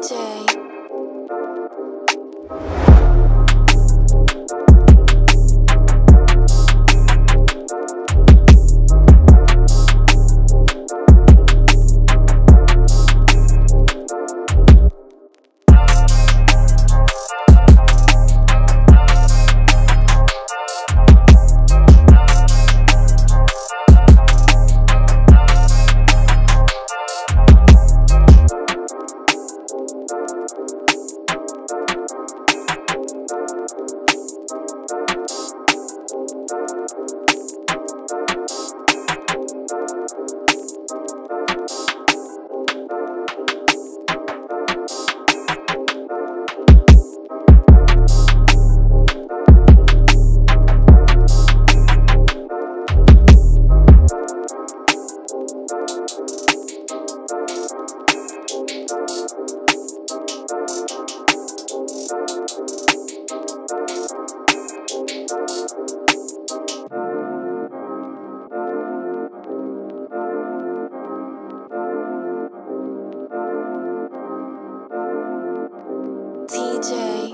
day. day.